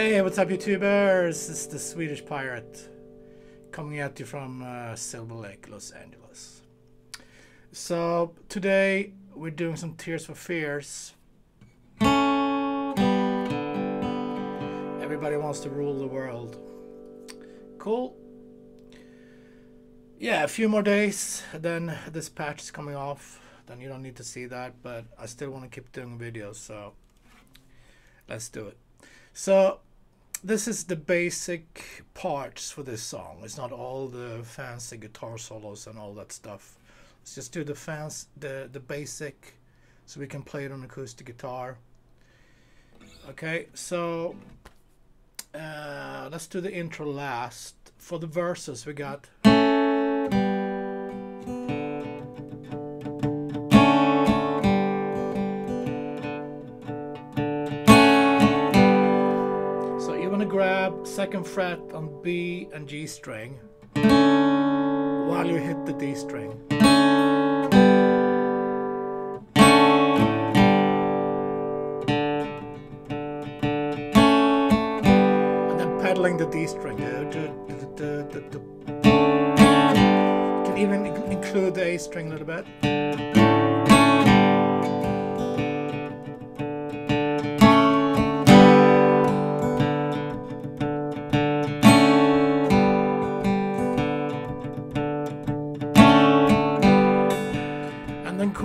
Hey, what's up, YouTubers? This is the Swedish Pirate coming at you from uh, Silver Lake, Los Angeles. So, today we're doing some Tears for Fears. Everybody wants to rule the world. Cool. Yeah, a few more days, then this patch is coming off. Then you don't need to see that, but I still want to keep doing videos, so let's do it. So this is the basic parts for this song. It's not all the fancy guitar solos and all that stuff. Let's just do the fans the the basic so we can play it on acoustic guitar. Okay, so uh, let's do the intro last. For the verses we got grab second fret on B and G string while you hit the D string. And then pedaling the D string. You can even include the A string a little bit.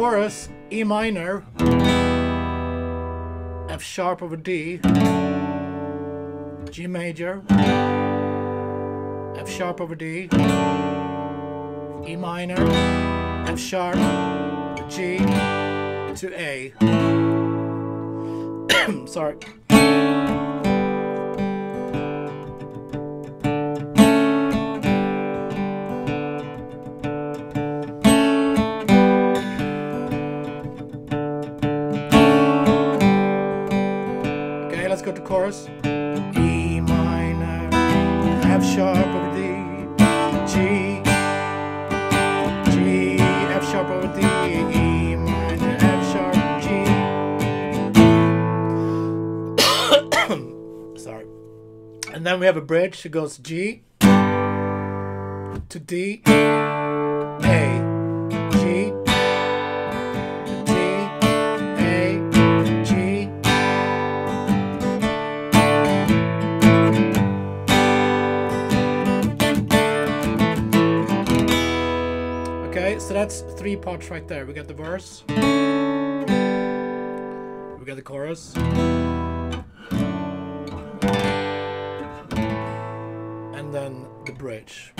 Chorus E minor, F sharp over D, G major, F sharp over D, E minor, F sharp, G to A. Sorry. Okay, let's go to chorus. E minor, F sharp over D, G, G, F sharp over D, E minor, F sharp, G. Sorry. And then we have a bridge. that goes G to D, A, that's three parts right there. We got the verse, we got the chorus, and then the bridge.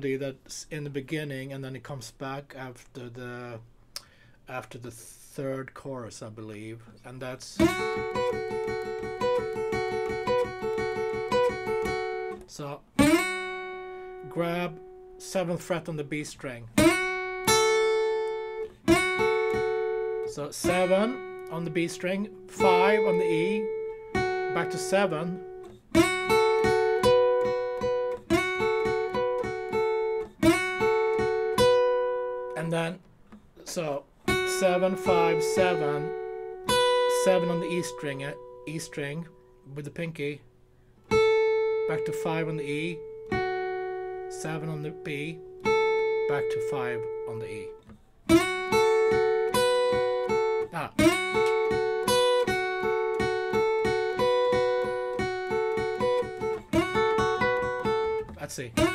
That's in the beginning, and then it comes back after the after the third chorus, I believe, and that's. So grab seventh fret on the B string. So seven on the B string, five on the E, back to seven. And then, so seven, five, seven, seven on the E string, uh, E string with the pinky, back to five on the E, seven on the B, back to five on the E. Ah. Let's see.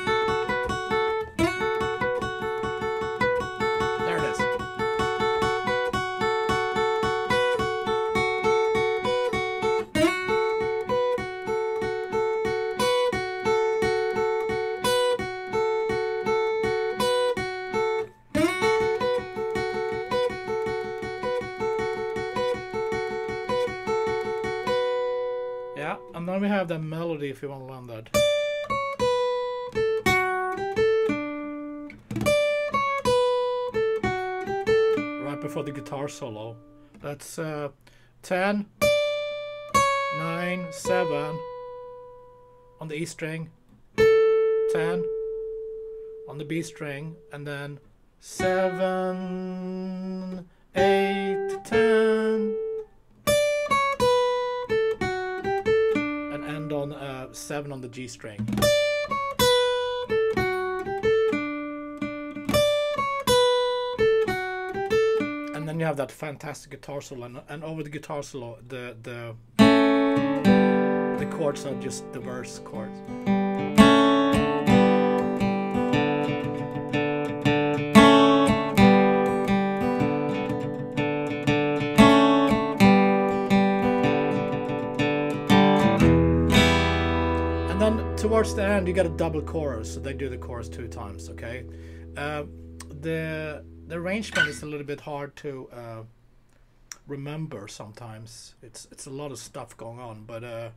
And then we have the melody if you want to learn that. Right before the guitar solo. That's uh, 10, 9, 7 on the E string, 10 on the B string, and then 7, 8, 10. Seven on the G string. And then you have that fantastic guitar solo, and, and over the guitar solo, the the the chords are just the verse chords. Towards the end, you get a double chorus, so they do the chorus two times. Okay, uh, the the arrangement is a little bit hard to uh, remember sometimes. It's it's a lot of stuff going on, but uh,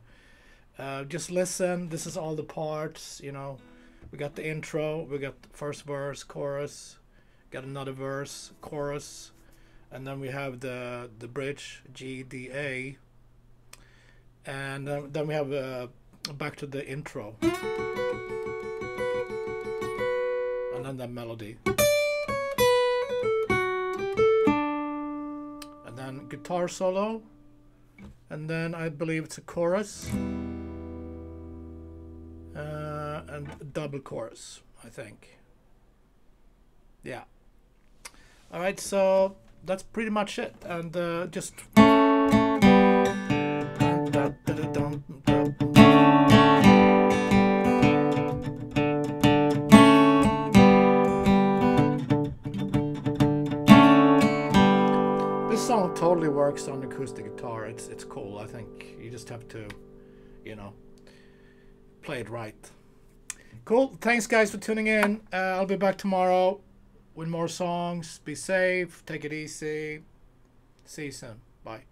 uh, just listen. This is all the parts. You know, we got the intro, we got the first verse, chorus, got another verse, chorus, and then we have the the bridge G D A, and uh, then we have uh, back to the intro, and then the melody. And then guitar solo, and then I believe it's a chorus, uh, and double chorus, I think. Yeah. All right, so that's pretty much it, and uh, just. Acoustic guitar. It's it's cool. I think you just have to, you know, play it right. Cool. Thanks, guys, for tuning in. Uh, I'll be back tomorrow with more songs. Be safe. Take it easy. See you soon. Bye.